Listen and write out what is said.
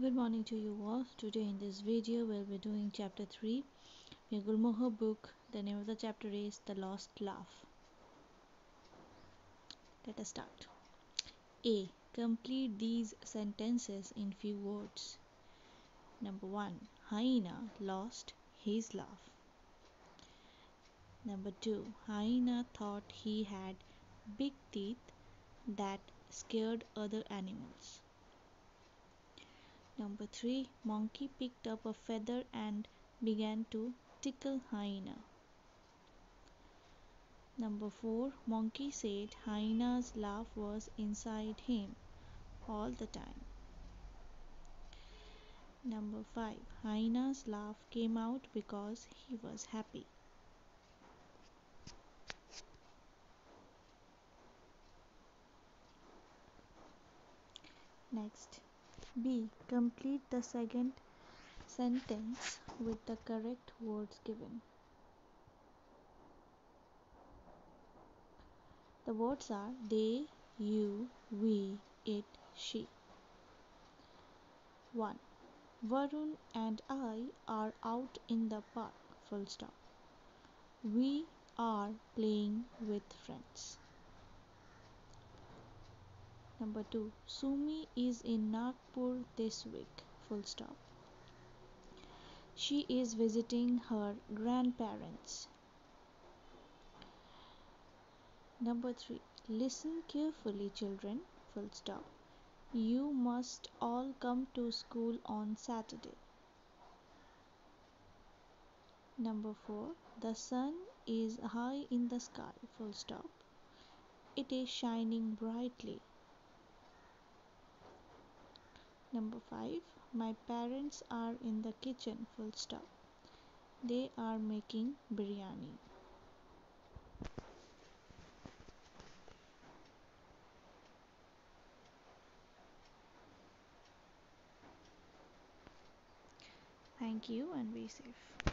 Good morning to you all. Today in this video we'll be doing chapter 3. Your Gul Mohar book. The name of the chapter is The Lost Laugh. Let us start. A. Complete these sentences in few words. Number 1. Hyena lost his laugh. Number 2. Hyena thought he had big teeth that scared other animals. Number 3. Monkey picked up a feather and began to tickle hyena. Number 4. Monkey said hyena's laugh was inside him all the time. Number 5. Hyena's laugh came out because he was happy. Next. B. Complete the second sentence with the correct words given. The words are they, you, we, it, she. 1. Varun and I are out in the park. Full stop. We are playing with friends. Number 2. Sumi is in Nagpur this week. Full stop. She is visiting her grandparents. Number 3. Listen carefully, children. Full stop. You must all come to school on Saturday. Number 4. The sun is high in the sky. Full stop. It is shining brightly. Number 5. My parents are in the kitchen. Full stop. They are making biryani. Thank you and be safe.